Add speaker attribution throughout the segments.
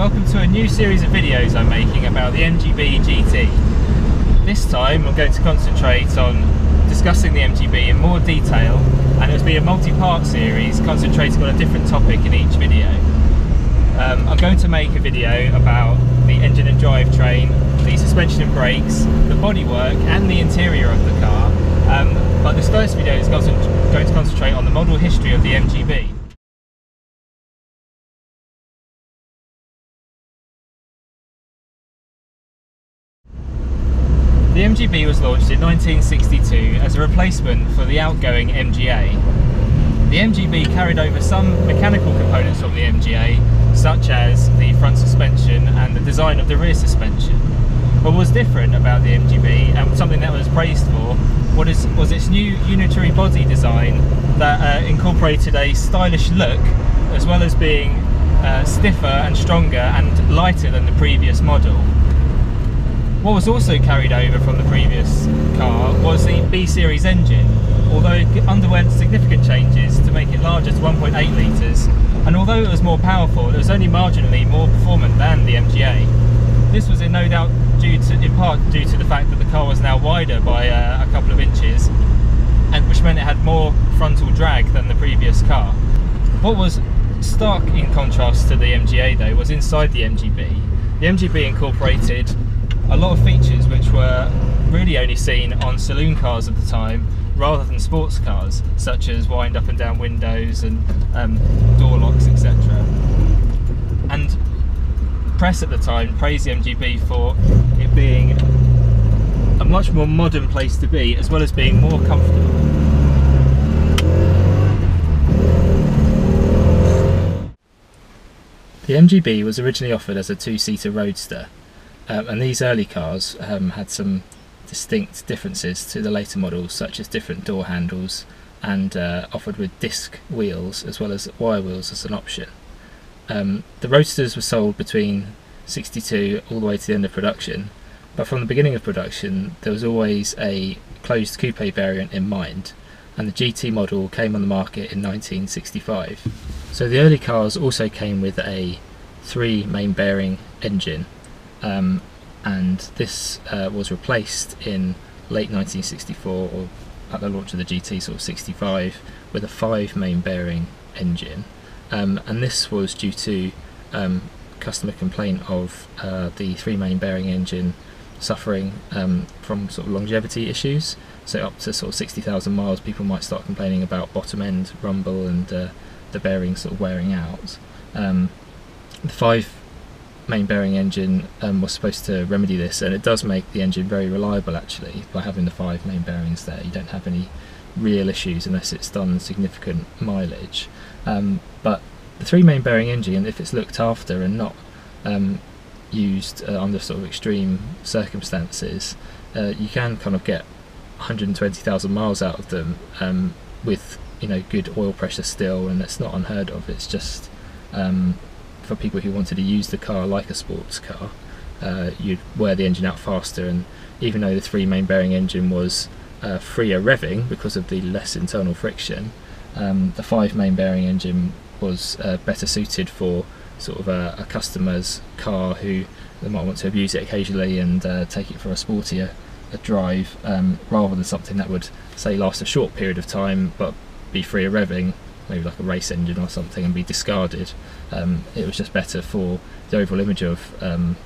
Speaker 1: Welcome to a new series of videos I'm making about the MGB GT. This time I'm going to concentrate on discussing the MGB in more detail and it'll be a multi-part series concentrating on a different topic in each video. Um, I'm going to make a video about the engine and drivetrain, the suspension and brakes, the bodywork and the interior of the car um, but this first video is going to concentrate on the model history of the MGB. MGB was launched in 1962 as a replacement for the outgoing MGA. The MGB carried over some mechanical components from the MGA, such as the front suspension and the design of the rear suspension. But what was different about the MGB and something that was praised for was, was its new unitary body design that uh, incorporated a stylish look as well as being uh, stiffer and stronger and lighter than the previous model. What was also carried over from the previous car was the B series engine, although it underwent significant changes to make it larger to 1.8 litres, and although it was more powerful, it was only marginally more performant than the MGA. This was in no doubt due to, in part due to the fact that the car was now wider by uh, a couple of inches, and which meant it had more frontal drag than the previous car. What was stark in contrast to the MGA though was inside the MGB. The MGB incorporated a lot of features which were really only seen on saloon cars at the time rather than sports cars such as wind up and down windows and um, door locks etc and press at the time praised the MGB for it being a much more modern place to be as well as being more comfortable. The MGB was originally offered as a two-seater roadster um, and these early cars um, had some distinct differences to the later models, such as different door handles and uh, offered with disc wheels as well as wire wheels as an option. Um, the Roadsters were sold between 62 all the way to the end of production, but from the beginning of production there was always a closed coupe variant in mind, and the GT model came on the market in 1965. So the early cars also came with a three main bearing engine um, and this uh, was replaced in late 1964 or at the launch of the GT sort of 65 with a five main bearing engine. Um, and this was due to um, customer complaint of uh, the three main bearing engine suffering um, from sort of longevity issues. So up to sort of 60,000 miles people might start complaining about bottom end rumble and uh, the bearings sort of wearing out. Um, the five main bearing engine um, was supposed to remedy this and it does make the engine very reliable actually by having the five main bearings there. You don't have any real issues unless it's done significant mileage. Um, but the three main bearing engine if it's looked after and not um, used uh, under sort of extreme circumstances uh, you can kind of get 120,000 miles out of them um, with you know good oil pressure still and it's not unheard of. It's just um, for people who wanted to use the car like a sports car, uh, you'd wear the engine out faster. And even though the three main bearing engine was uh, freer revving because of the less internal friction, um, the five main bearing engine was uh, better suited for sort of a, a, customer's car who they might want to abuse it occasionally and uh, take it for a sportier a drive um, rather than something that would say last a short period of time but be freer revving maybe like a race engine or something and be discarded. Um, it was just better for the overall image of um,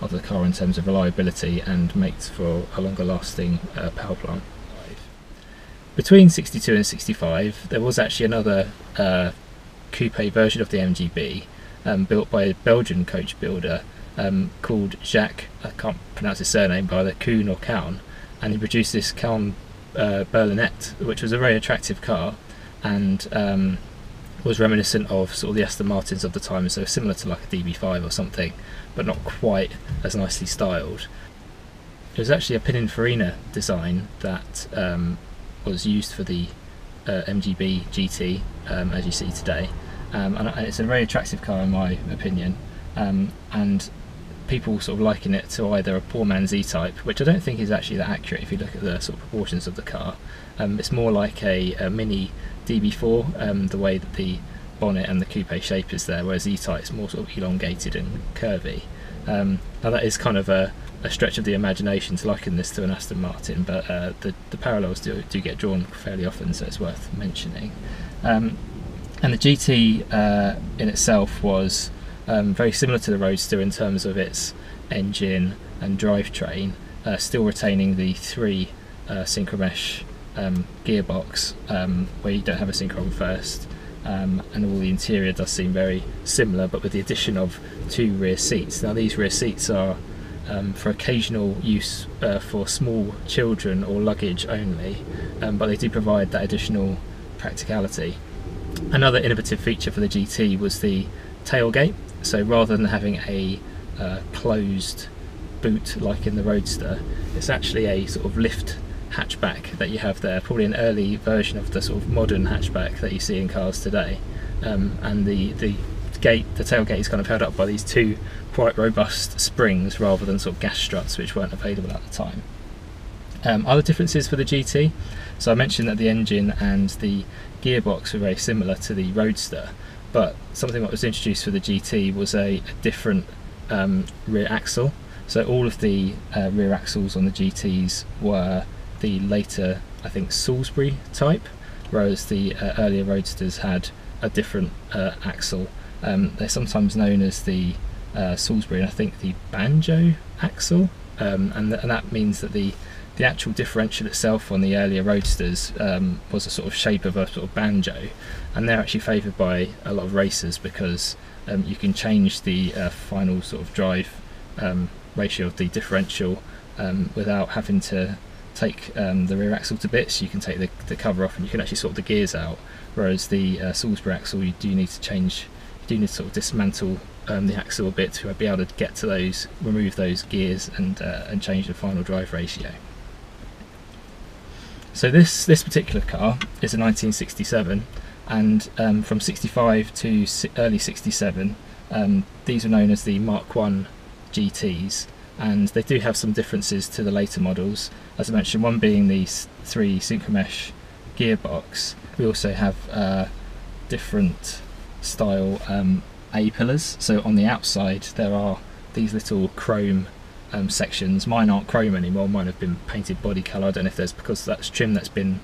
Speaker 1: of the car in terms of reliability and makes for a longer lasting uh, power plant. Between 62 and 65 there was actually another uh, coupe version of the MGB um, built by a Belgian coach builder um, called Jacques, I can't pronounce his surname, by either Kuhn or Kaun, and he produced this Coune uh, Berlinette, which was a very attractive car and um, was reminiscent of sort of the Aston Martins of the time, so similar to like a DB5 or something, but not quite as nicely styled. It was actually a Pininfarina design that um, was used for the uh, MGB GT, um, as you see today, um, and it's a very attractive car in my opinion. Um, and people sort of liken it to either a poor man's E-Type, which I don't think is actually that accurate if you look at the sort of proportions of the car. Um, it's more like a, a mini DB4, um, the way that the bonnet and the coupe shape is there, whereas E-Type is more sort of elongated and curvy. Um, now that is kind of a, a, stretch of the imagination to liken this to an Aston Martin, but uh, the, the parallels do, do get drawn fairly often, so it's worth mentioning. Um, and the GT uh, in itself was um, very similar to the Roadster in terms of its engine and drivetrain, uh, still retaining the three uh, synchromesh um, gearbox um, where you don't have a synchron first. Um, and all the interior does seem very similar, but with the addition of two rear seats. Now, these rear seats are um, for occasional use uh, for small children or luggage only, um, but they do provide that additional practicality. Another innovative feature for the GT was the tailgate. So rather than having a uh, closed boot like in the Roadster, it's actually a sort of lift hatchback that you have there, probably an early version of the sort of modern hatchback that you see in cars today. Um, and the, the gate, the tailgate is kind of held up by these two quite robust springs rather than sort of gas struts which weren't available at the time. Um, other differences for the GT, so I mentioned that the engine and the gearbox were very similar to the Roadster, but something that was introduced for the GT was a, a different um, rear axle. So all of the uh, rear axles on the GTs were the later, I think, Salisbury type, whereas the uh, earlier Roadsters had a different uh, axle. Um, they're sometimes known as the uh, Salisbury and I think the Banjo axle, um, and, th- and, that means that the the actual differential itself on the earlier Roadsters um, was a sort of shape of a sort of banjo, and they're actually favoured by a lot of racers because um, you can change the uh, final sort of drive um, ratio of the differential um, without having to take um, the rear axle to bits. You can take the, the cover off and you can actually sort the gears out. Whereas the uh, Salisbury axle, you do need to change, you do need to sort of dismantle um, the axle a bit to be able to get to those, remove those gears and uh, and change the final drive ratio. So this this particular car is a 1967, and um, from 65 to early 67, um, these are known as the Mark One GTs and they do have some differences to the later models. As I mentioned, one being the three synchromesh gearbox. We also have uh, different style um, A pillars. So on the outside there are these little chrome um, sections. Mine aren't chrome anymore. Mine have been painted body colour. I don't know if there's because that's trim that's been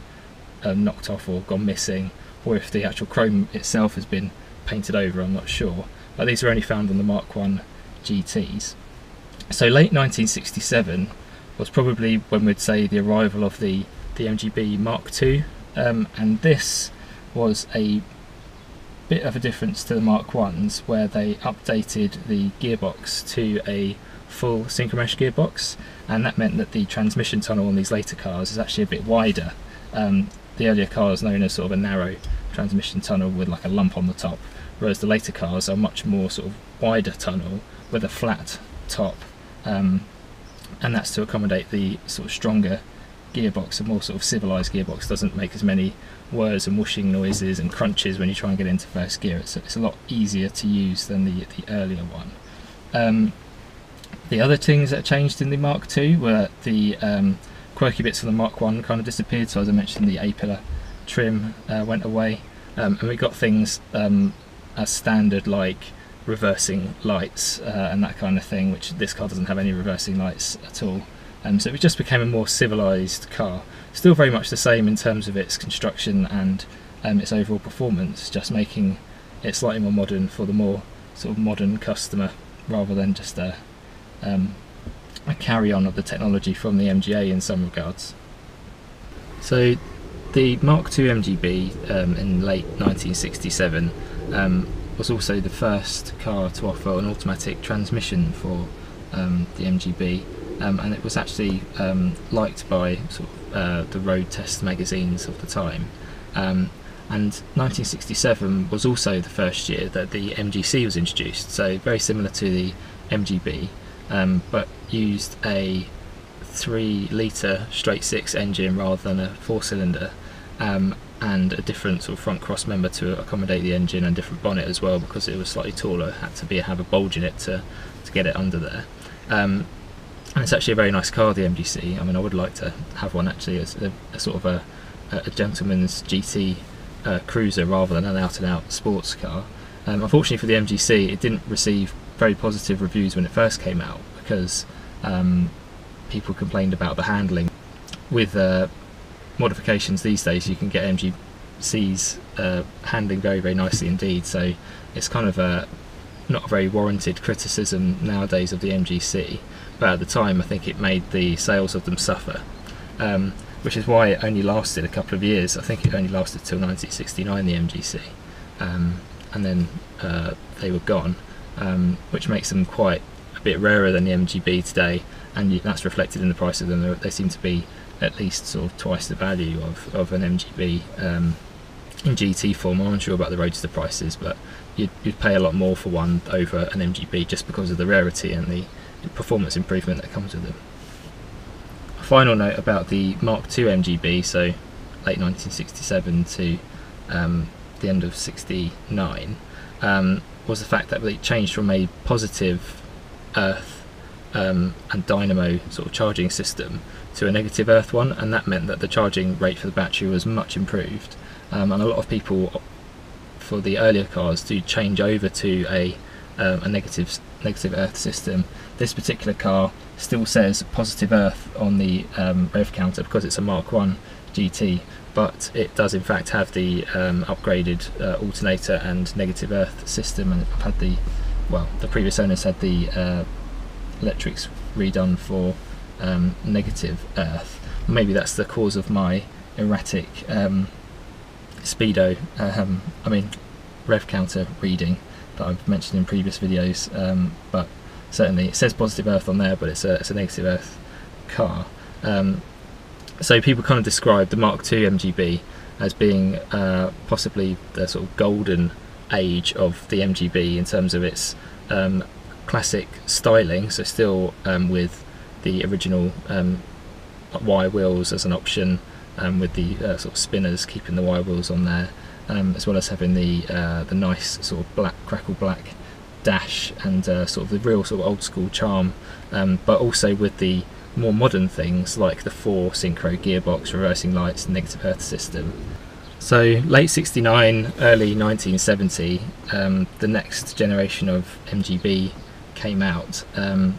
Speaker 1: um, knocked off or gone missing, or if the actual chrome itself has been painted over. I'm not sure. But these are only found on the Mark One GTs. So late 1967 was probably when we'd say the arrival of the, the MGB Mark II, um, and this was a bit of a difference to the Mark 1s where they updated the gearbox to a full synchromesh gearbox, and that meant that the transmission tunnel on these later cars is actually a bit wider. Um, the earlier cars known as sort of a narrow transmission tunnel with like a lump on the top, whereas the later cars are much more sort of wider tunnel with a flat top um, and that's to accommodate the sort of stronger gearbox. A more sort of civilized gearbox doesn't make as many whirs and whooshing noises and crunches when you try and get into first gear. It's, it's a lot easier to use than the, the earlier one. Um, the other things that changed in the Mark II were the um, quirky bits from the Mark One kind of disappeared. So as I mentioned, the A-pillar trim uh, went away, um, and we got things um, as standard like reversing lights uh, and that kind of thing, which this car doesn't have any reversing lights at all. Um, so it just became a more civilized car. Still very much the same in terms of its construction and um, its overall performance, just making it slightly more modern for the more sort of modern customer rather than just a, um, a carry on of the technology from the MGA in some regards. So the Mark II MGB um, in late 1967 um, was also the first car to offer an automatic transmission for um, the MGB, um, and it was actually um, liked by sort of, uh, the road test magazines of the time. Um, and 1967 was also the first year that the MGC was introduced, so very similar to the MGB, um, but used a 3 litre straight 6 engine rather than a 4 cylinder. Um, and a different sort of front cross member to accommodate the engine and different bonnet as well because it was slightly taller had to be have a bulge in it to, to get it under there um, and it's actually a very nice car the MGC I mean I would like to have one actually as a, a sort of a, a gentleman's GT uh, cruiser rather than an out and out sports car. Um, unfortunately for the MGC, it didn't receive very positive reviews when it first came out because um, people complained about the handling. With uh, modifications these days, you can get MGCs uh, handling very, very nicely indeed. So it's kind of a not a very warranted criticism nowadays of the MGC, but at the time I think it made the sales of them suffer. Um, which is why it only lasted a couple of years. I think it only lasted till 1969, the MGC, um, and then uh, they were gone, um, which makes them quite a bit rarer than the MGB today, and that's reflected in the price of them. They seem to be at least sort of twice the value of, of an MGB um, in GT form. I'm unsure about the Roadster prices, but you'd, you'd pay a lot more for one over an MGB just because of the rarity and the performance improvement that comes with them A final note about the Mark II MGB, so late 1967 to um, the end of 69, um, was the fact that it changed from a positive earth um, and dynamo sort of charging system to a negative earth one, and that meant that the charging rate for the battery was much improved. Um, and a lot of people for the earlier cars do change over to a, um, a negative negative earth system. This particular car still says positive earth on the um, rev counter because it's a Mark 1 GT but it does in fact have the um, upgraded uh, alternator and negative earth system and I've had the well the previous owners had the uh, electrics redone for um, negative earth. Maybe that's the cause of my erratic um, speedo um, I mean rev counter reading that I've mentioned in previous videos um, but certainly it says positive earth on there but it's a, it's a negative earth car. Um, so people kind of describe the Mark II MGB as being uh, possibly the sort of golden age of the MGB in terms of its um, classic styling so still with the original um, wire wheels as an option um, with the uh, sort of spinners keeping the wire wheels on there um, as well as having the uh, the nice sort of black crackle black dash and uh, sort of the real sort of old school charm, um, but also with the more modern things like the four synchro gearbox, reversing lights, negative earth system. So late 69, early 1970, um, the next generation of MGB came out, um,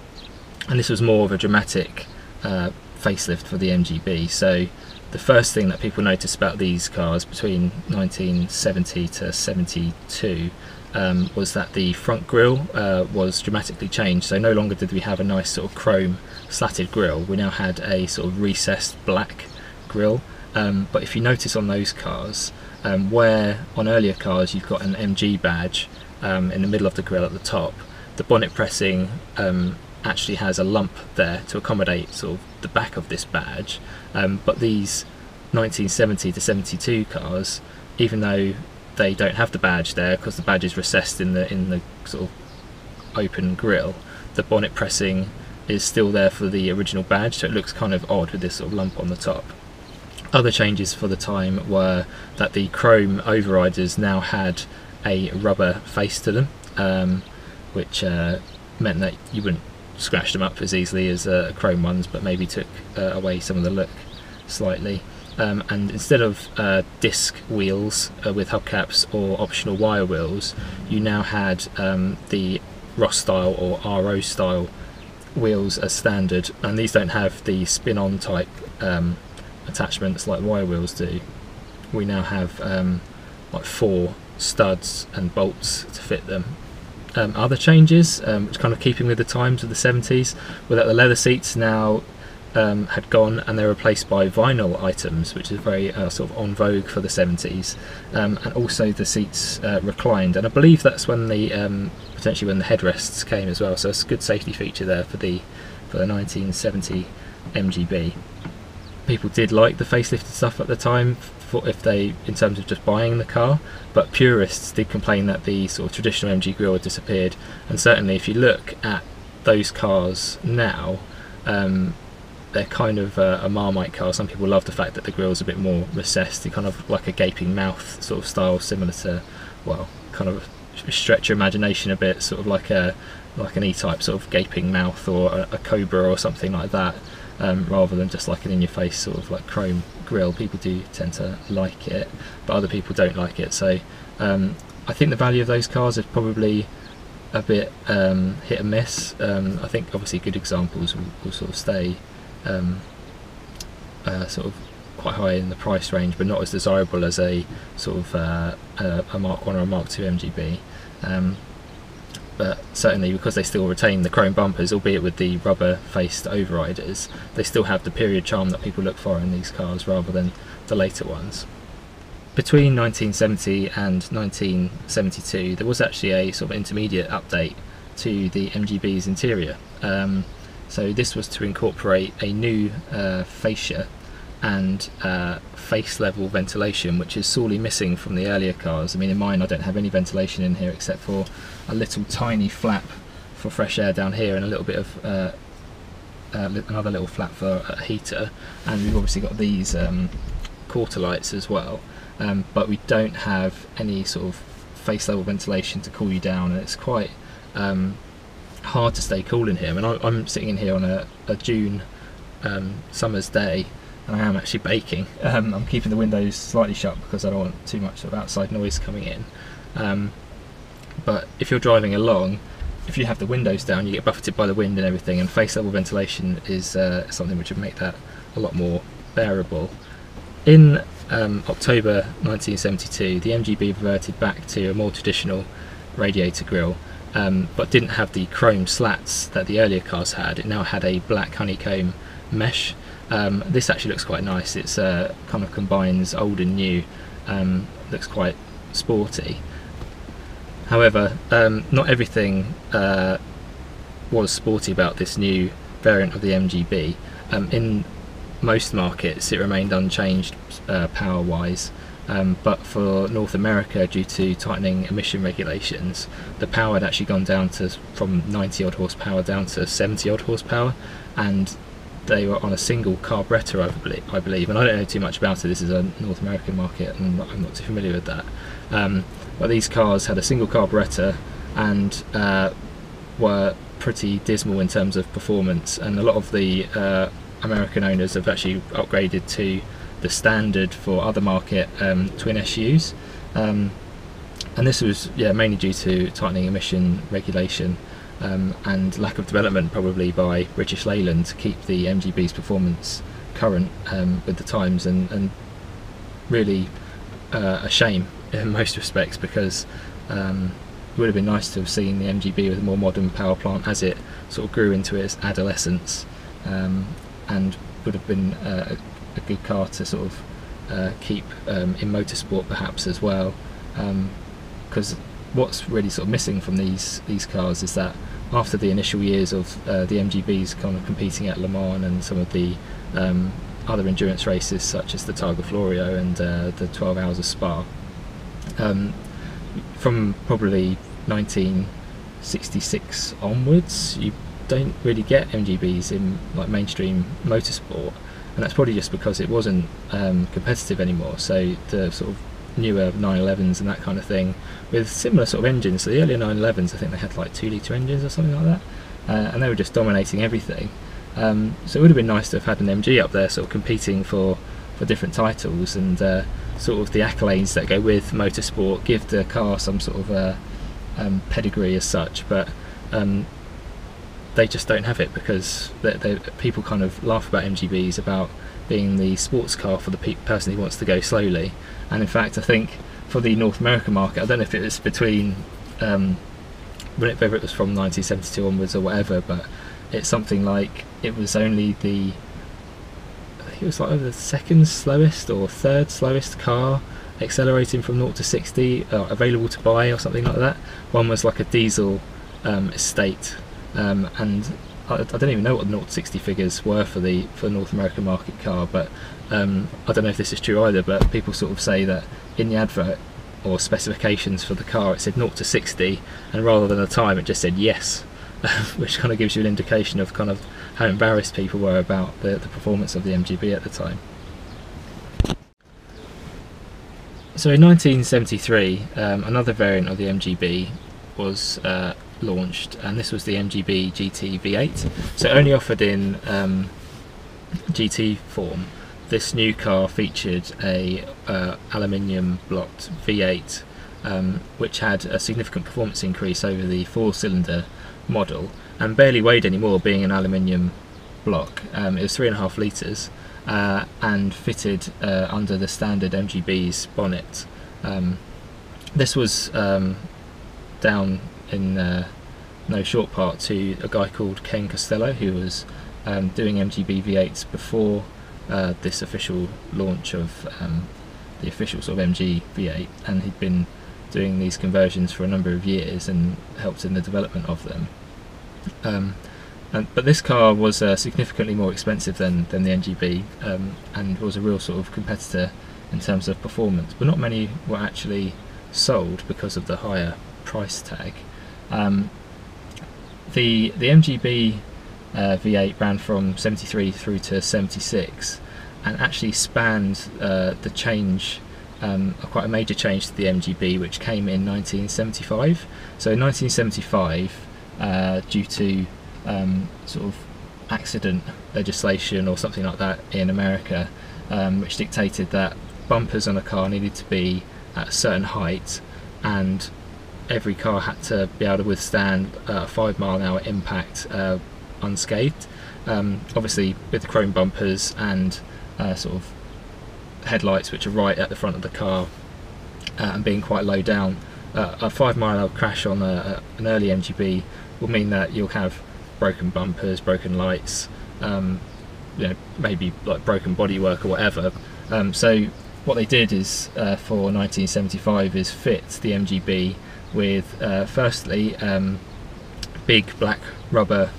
Speaker 1: and this was more of a dramatic uh, facelift for the MGB. So the first thing that people noticed about these cars between 1970 to 72 um, was that the front grille uh, was dramatically changed. So no longer did we have a nice sort of chrome slatted grille. We now had a sort of recessed black grille. Um, but if you notice on those cars, um, where on earlier cars you've got an MG badge um, in the middle of the grille at the top, the bonnet pressing um, actually has a lump there to accommodate sort of the back of this badge. Um, but these 1970 to 72 cars, even though they don't have the badge there because the badge is recessed in the in the sort of open grille. The bonnet pressing is still there for the original badge, so it looks kind of odd with this sort of lump on the top. Other changes for the time were that the chrome overriders now had a rubber face to them, um, which uh, meant that you wouldn't scratch them up as easily as uh, chrome ones, but maybe took uh, away some of the look slightly um, and instead of uh, disc wheels uh, with hubcaps or optional wire wheels, you now had um, the Rostyle or RO style wheels as standard, and these don't have the spin-on type um, attachments like wire wheels do. We now have um, like four studs and bolts to fit them. Um, other changes, um, which kind of keeping with the times of the 70s, were that the leather seats now um, had gone and they're replaced by vinyl items, which is very uh, sort of on vogue for the 70s. Um, and also the seats uh, reclined, and I believe that's when the um, potentially when the headrests came as well. So it's a good safety feature there for the for the 1970 MGB. People did like the facelifted stuff at the time, for if they in terms of just buying the car, but purists did complain that the sort of traditional MG grill had disappeared. And certainly, if you look at those cars now, um, they're kind of a, a Marmite car. Some people love the fact that the grille's a bit more recessed, kind of like a gaping mouth sort of style, similar to, well, kind of stretch your imagination a bit, sort of like a like an E-type sort of gaping mouth or a, a Cobra or something like that, um, rather than just like an in-your-face sort of like chrome grille. People do tend to like it, but other people don't like it. So um, I think the value of those cars is probably a bit um, hit and miss. Um, I think obviously good examples will, will sort of stay um, uh, sort of quite high in the price range, but not as desirable as a sort of uh, a, a, Mark One or a Mark Two MGB. Um, but certainly because they still retain the chrome bumpers, albeit with the rubber-faced overriders, they still have the period charm that people look for in these cars rather than the later ones. Between 1970 and 1972, there was actually a sort of intermediate update to the MGB's interior. Um, so this was to incorporate a new uh, fascia and uh, face level ventilation, which is sorely missing from the earlier cars. I mean, in mine, I don't have any ventilation in here except for a little tiny flap for fresh air down here and a little bit of uh, uh, another little flap for a heater. And we've obviously got these um, quarter lights as well, um, but we don't have any sort of face level ventilation to cool you down, and it's quite um, hard to stay cool in here. I mean, I'm sitting in here on a, a June um, summer's day and I am actually baking. Um, I'm keeping the windows slightly shut because I don't want too much of outside noise coming in. Um, but if you're driving along, if you have the windows down, you get buffeted by the wind and everything, and face level ventilation is uh, something which would make that a lot more bearable. In um, October 1972, the MGB reverted back to a more traditional radiator grille, um, but didn't have the chrome slats that the earlier cars had. It now had a black honeycomb mesh um, this actually looks quite nice. It's uh, kind of combines old and new. Um, looks quite sporty. However, um, not everything uh, was sporty about this new variant of the MGB. Um, in most markets, it remained unchanged uh, power-wise. Um, but for North America, due to tightening emission regulations, the power had actually gone down to from 90 odd horsepower down to 70 odd horsepower, and they were on a single carburettor, I believe, and I don't know too much about it. This is a North American market, and I'm not too familiar with that. Um, but these cars had a single carburettor and uh, were pretty dismal in terms of performance. And a lot of the uh, American owners have actually upgraded to the standard for other market um, twin SUs. Um, and this was yeah mainly due to tightening emission regulation um, and lack of development probably by British Leyland to keep the MGB's performance current um, with the times and, and really uh, a shame in most respects because um, it would have been nice to have seen the MGB with a more modern power plant as it sort of grew into its adolescence um, and would have been uh, a, good car to sort of uh, keep um, in motorsport perhaps as well because um, what's really sort of missing from these these cars is that after the initial years of uh, the MGBs kind of competing at Le Mans and some of the um, other endurance races such as the Targa Florio and uh, the 12 Hours of Spa, um, from probably 1966 onwards, you don't really get MGBs in like mainstream motorsport, and that's probably just because it wasn't um, competitive anymore. So the sort of newer 911s and that kind of thing with similar sort of engines. So the earlier 911s, I think they had like two litre engines or something like that, uh, and they were just dominating everything. Um, so it would have been nice to have had an MG up there, sort of competing for for different titles and uh, sort of the accolades that go with motorsport, give the car some sort of uh, um, pedigree as such, but. Um, they just don't have it because they, they, people kind of laugh about MGBs about being the sports car for the pe person who wants to go slowly. And in fact, I think for the North American market, I don't know if it was between um, whether it was from 1972 onwards or whatever, but it's something like it was only the I think it was like the second slowest or third slowest car accelerating from 0 to 60 uh, available to buy or something like that. One was like a diesel um, estate, um, and I, don't even know what the 0 to 60 figures were for the for the North American market car, but um, I don't know if this is true either, but people sort of say that in the advert or specifications for the car it said 0 to 60 and rather than a time it just said yes which kind of gives you an indication of kind of how embarrassed people were about the, the performance of the MGB at the time. So in 1973 um, another variant of the MGB was uh, launched and this was the MGB GT V8 so only offered in um, GT form this new car featured a uh, aluminium blocked V8 um, which had a significant performance increase over the four cylinder model and barely weighed anymore being an aluminium block. Um, it was three and a half litres uh, and fitted uh, under the standard MGB's bonnet. Um, this was um, down in uh, no short part to a guy called Ken Costello who was um, doing MGB V8s before uh, this official launch of um, the official sort of MG V8 and he'd been doing these conversions for a number of years and helped in the development of them. Um, and, but this car was uh, significantly more expensive than, than the MGB um, and was a real sort of competitor in terms of performance, but not many were actually sold because of the higher price tag. Um, the the MGB uh, V8 ran from 73 through to 76 and actually spanned uh, the change um, quite a major change to the MGB which came in 1975 so in 1975 uh, due to um, sort of accident legislation or something like that in America um, which dictated that bumpers on a car needed to be at a certain height and every car had to be able to withstand a five mile an hour impact uh, unscathed. Um, obviously, with the chrome bumpers and uh, sort of headlights, which are right at the front of the car uh, and being quite low down, uh, a five mile an hour crash on a, an early MGB will mean that you'll have broken bumpers, broken lights, um, you know, maybe like broken bodywork or whatever. Um, so what they did is uh, for 1975 is fit the MGB with uh, firstly um, big black rubber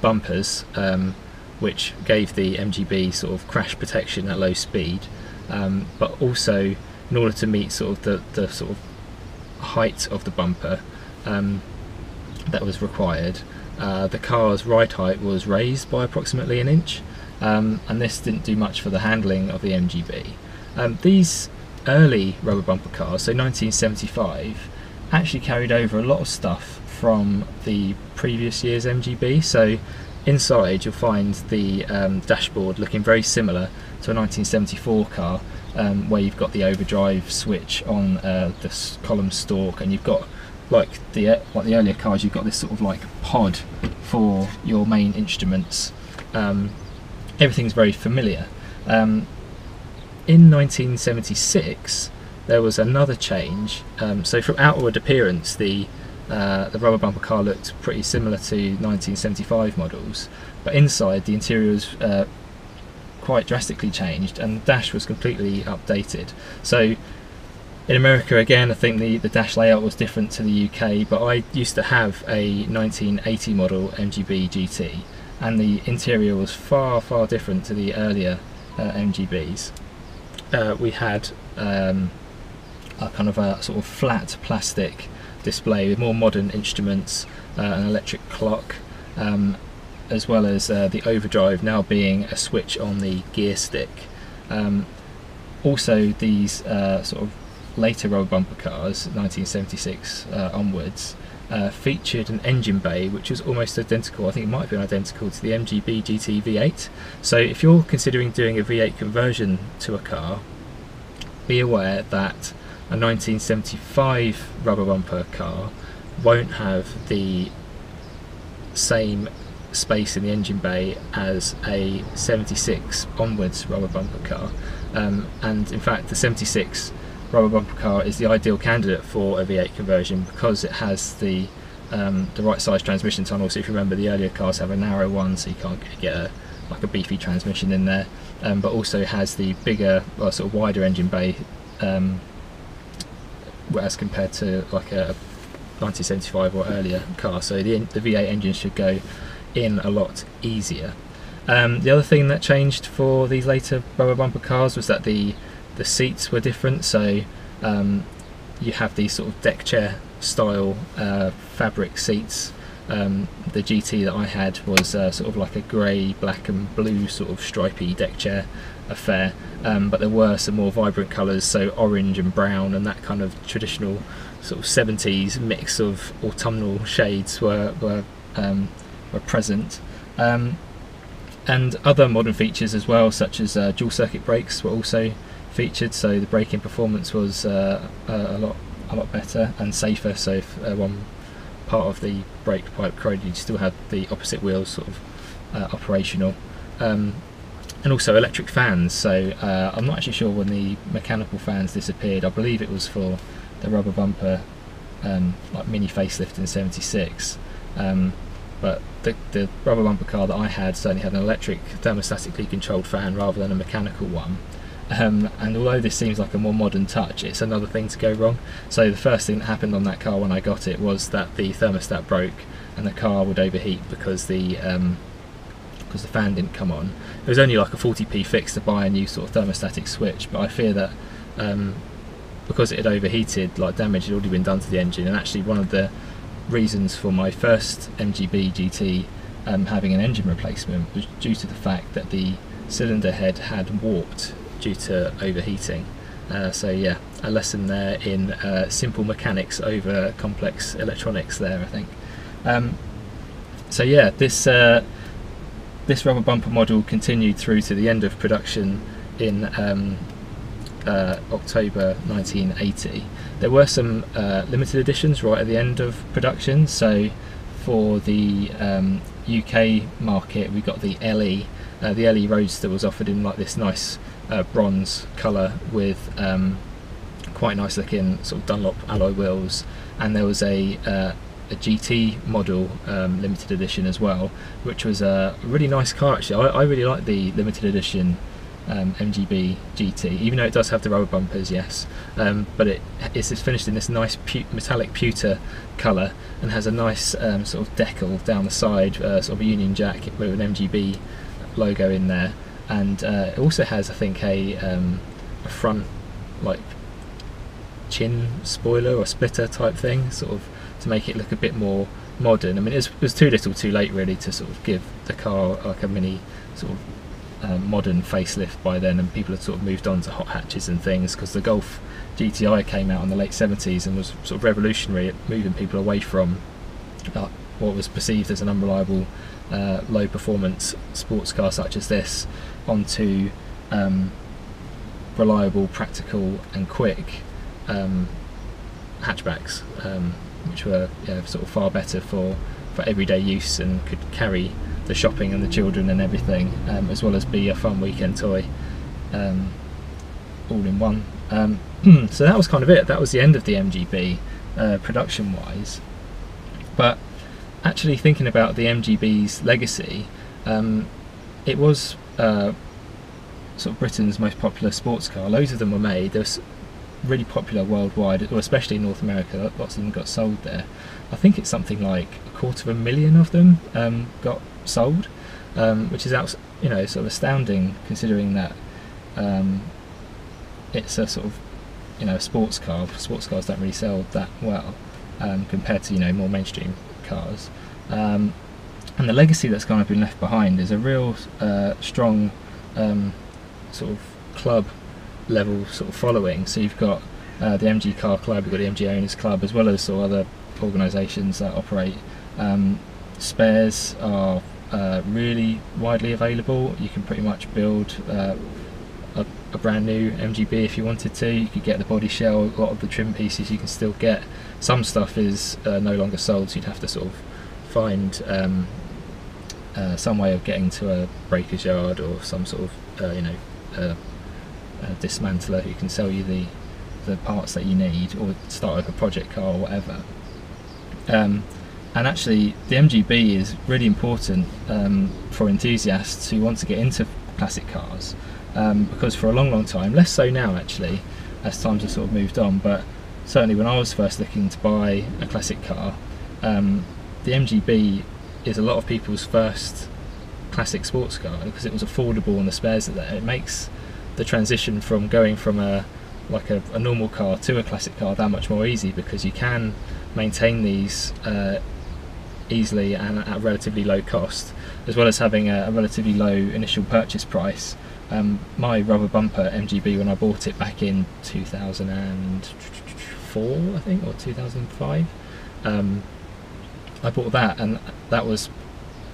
Speaker 1: bumpers um, which gave the MGB sort of crash protection at low speed um, but also in order to meet sort of the, the sort of height of the bumper um, that was required uh, the car's ride height was raised by approximately an inch um, and this didn't do much for the handling of the MGB um, these early rubber bumper cars so 1975 actually carried over a lot of stuff from the previous year's MGB. So inside you'll find the um, dashboard looking very similar to a 1974 car um, where you've got the overdrive switch on uh, the column stalk and you've got like the like the earlier cars you've got this sort of like pod for your main instruments um, everything's very familiar um, in 1976 there was another change. Um, so from outward appearance, the uh, the rubber bumper car looked pretty similar to 1975 models, but inside the interior was uh, quite drastically changed, and the dash was completely updated. So in America, again, I think the, the dash layout was different to the UK, but I used to have a 1980 model MGB GT, and the interior was far, far different to the earlier uh, MGBs. Uh, we had um, a kind of a sort of flat plastic display with more modern instruments, uh, an electric clock, um, as well as uh, the overdrive now being a switch on the gear stick. Um, also, these uh, sort of later road bumper cars, 1976 uh, onwards, uh, featured an engine bay which was almost identical, I think it might have been identical to the MGB GT V8. So if you're considering doing a V8 conversion to a car, be aware that a 1975 rubber bumper car won't have the same space in the engine bay as a 76 onwards rubber bumper car. Um, and in fact the 76 rubber bumper car is the ideal candidate for a V8 conversion because it has the um, the right size transmission tunnel. So if you remember the earlier cars have a narrow one so you can't get a like a beefy transmission in there. Um, but also has the bigger well, sort of wider engine bay um, as compared to like a 1975 or earlier car. So the, the V8 engine should go in a lot easier. Um, the other thing that changed for these later rubber bumper cars was that the the seats were different. So um, you have these sort of deck chair style uh, fabric seats. Um, the GT that I had was uh, sort of like a grey, black and blue sort of stripy deck chair affair um, but there were some more vibrant colours so orange and brown and that kind of traditional sort of 70s mix of autumnal shades were, were, um, were present um, and other modern features as well, such as uh, dual circuit brakes, were also featured. So the braking performance was uh, a lot a lot better and safer. So if uh, one part of the brake pipe corroded, you still had the opposite wheels sort of uh, operational. Um, and also electric fans. So uh, I'm not actually sure when the mechanical fans disappeared. I believe it was for the rubber bumper um, like mini facelift in '76. Um, but the, the rubber bumper car that I had certainly had an electric thermostatically controlled fan rather than a mechanical one. Um, and although this seems like a more modern touch, it's another thing to go wrong. So the first thing that happened on that car when I got it was that the thermostat broke and the car would overheat because the um, because the fan didn't come on. It was only like a 40p fix to buy a new sort of thermostatic switch, but I fear that um, because it had overheated, like damage had already been done to the engine. And actually, one of the reasons for my first MGB GT um, having an engine replacement was due to the fact that the cylinder head had warped due to overheating. Uh, so yeah, a lesson there in uh, simple mechanics over complex electronics there, I think. Um, so yeah, this uh, this rubber bumper model continued through to the end of production in um, uh, October 1980. There were some uh, limited editions right at the end of production, so for the um, UK market we got the LE. Uh, the LE Roadster was offered in like this nice uh, bronze colour with um, quite nice looking sort of Dunlop alloy wheels, and there was a uh, a GT model um, limited edition as well, which was a really nice car actually. I, I really like the limited edition um, MGB GT, even though it does have the rubber bumpers, yes, um, but it is finished in this nice pu metallic pewter colour and has a nice um, sort of decal down the side, uh, sort of a Union Jack with an MGB logo in there and uh, it also has I think a, um, a front like chin spoiler or splitter type thing sort of to make it look a bit more modern. I mean it was, it was too little too late really to sort of give the car like a mini sort of um, modern facelift by then and people had sort of moved on to hot hatches and things because the Golf GTI came out in the late 70s and was sort of revolutionary at moving people away from uh, what was perceived as an unreliable uh, low performance sports car such as this onto um, reliable, practical, and quick um, hatchbacks, um, which were sort of far better for, for everyday use and could carry the shopping and the children and everything, um, as well as be a fun weekend toy, um, all in one. Um, so that was kind of it. That was the end of the MGB uh, production-wise. But actually thinking about the MGB's legacy, it was uh, sort of Britain's most popular sports car. Loads of them were made. They were really popular worldwide, or especially in North America. Lots of them got sold there. I think it's something like a quarter of a million of them um, got sold, um, which is you know sort of astounding considering that um, it's a sort of you know sports car. Sports cars don't really sell that well um, compared to you know more mainstream cars. Um, and the legacy that's kind of been left behind is a real uh, strong um, sort of club level sort of following. So you've got uh, the MG Car Club, you've got the MG Owners Club, as well as sort of other organisations that operate. Um, spares are uh, really widely available. You can pretty much build uh, a, a, brand new MGB if you wanted to. You could get the body shell, a lot of the trim pieces you can still get. Some stuff is uh, no longer sold, so you'd have to sort of find um, uh, some way of getting to a breaker's yard or some sort of uh, you know uh, dismantler who can sell you the the parts that you need or start up a project car or whatever. Um, and actually, the MGB is really important um, for enthusiasts who want to get into classic cars um, because for a long, long time, less so now actually, as times have sort of moved on, but certainly when I was first looking to buy a classic car, um, the MGB is a lot of people's first classic sports car because it was affordable and the spares are there. It makes the transition from going from a like a, a, normal car to a classic car that much more easy because you can maintain these uh, easily and at relatively low cost as well as having a, a relatively low initial purchase price. Um, my rubber bumper MGB when I bought it back in 2004 I think or 2005 um, I bought that, and that was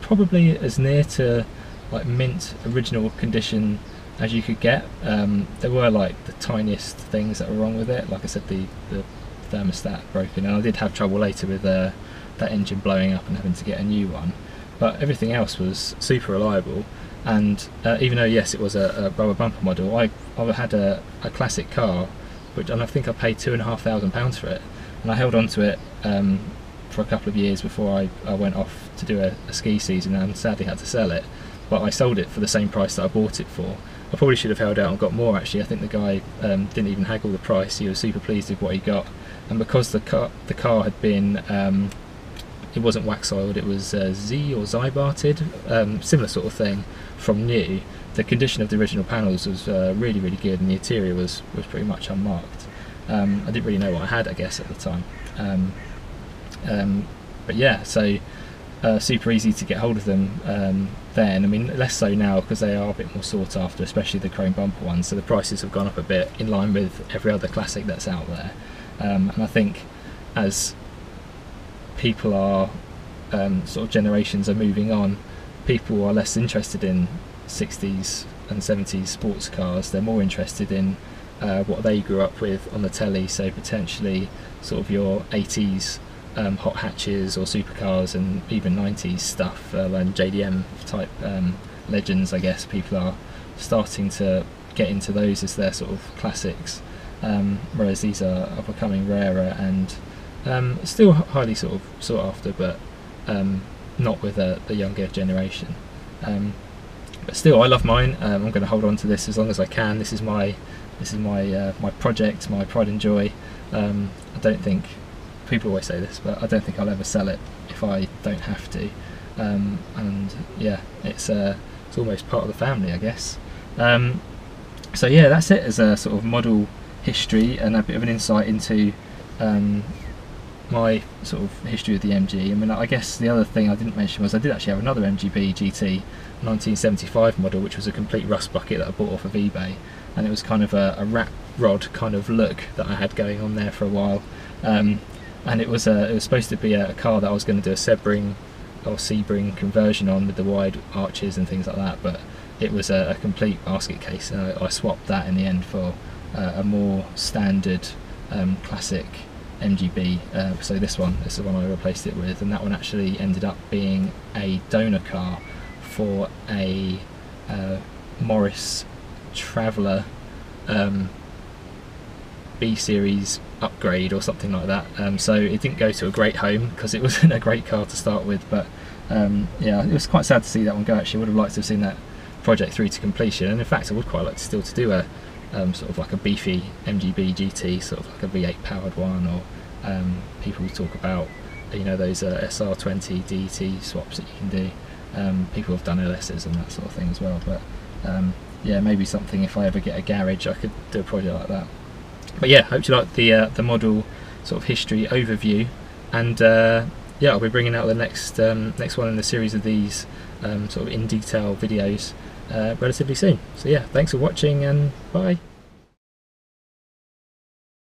Speaker 1: probably as near to like mint original condition as you could get. Um, there were like the tiniest things that were wrong with it. Like I said, the, the thermostat broken, and I did have trouble later with uh, that engine blowing up and having to get a new one. But everything else was super reliable. And uh, even though yes, it was a, a rubber bumper model, I I had a, a classic car, which and I think I paid two and a half thousand pounds for it, and I held on to it um, for a couple of years before I, I went off to do a, a ski season and sadly had to sell it. But I sold it for the same price that I bought it for. I probably should have held out and got more actually. I think the guy um, didn't even haggle the price. He was super pleased with what he got, and because the car the car had been um, it wasn't wax oiled, it was uh, Z or Ziebarted, um, similar sort of thing from new. The condition of the original panels was uh, really really good, and the interior was was pretty much unmarked. Um, I didn't really know what I had, I guess, at the time. Um, um, but yeah, so uh, super easy to get hold of them then. I mean, less so now because they are a bit more sought after, especially the chrome bumper ones. So the prices have gone up a bit in line with every other classic that's out there. Um, and I think as people are um, sort of generations are moving on, people are less interested in 60s and 70s sports cars. They're more interested in uh, what they grew up with on the telly. So potentially sort of your 80s um, hot hatches or supercars and even 90s stuff uh, and JDM type um, legends I guess people are starting to get into those as their sort of classics. Um, whereas these are, are, becoming rarer and um, still highly sort of sought after but um, not with the younger generation. Um, but still I love mine. I'm going to hold on to this as long as I can. This is my this is my uh, my project my pride and joy. I don't think people always say this, but I don't think I'll ever sell it if I don't have to. Um, and yeah, it's uh, it's almost part of the family, I guess. Um, so yeah, that's it as a sort of model history and a bit of an insight into um, my sort of history of the MG. I mean, I guess the other thing I didn't mention was I did actually have another MGB GT 1975 model, which was a complete rust bucket that I bought off of eBay, and it was kind of a, a rat rod kind of look that I had going on there for a while. Um, and it was a, it was supposed to be a, car that I was going to do a Sebring or Sebring conversion on with the wide arches and things like that, but it was a, a complete basket case, and I, I, swapped that in the end for uh, a more standard um, classic MGB. Uh, so this one, this is the one I replaced it with, and that one actually ended up being a donor car for a uh, Morris Traveller um, B series upgrade or something like that. Um, so it didn't go to a great home because it wasn't a great car to start with. But um, yeah, it was quite sad to see that one go. Actually, would have liked to have seen that project through to completion. And in fact, I would quite like to still to do a um, sort of like a beefy MGB GT, sort of like a V8 powered one, or um, people talk about you know those uh, SR20 DT swaps that you can do. Um, people have done LSs and that sort of thing as well. But um, yeah, maybe something if I ever get a garage, I could do a project like that but yeah, hope you like the uh, the model sort of history overview, and uh, yeah, I'll be bringing out the next um, next one in the series of these um, sort of in detail videos uh, relatively soon. So yeah, thanks for watching and bye.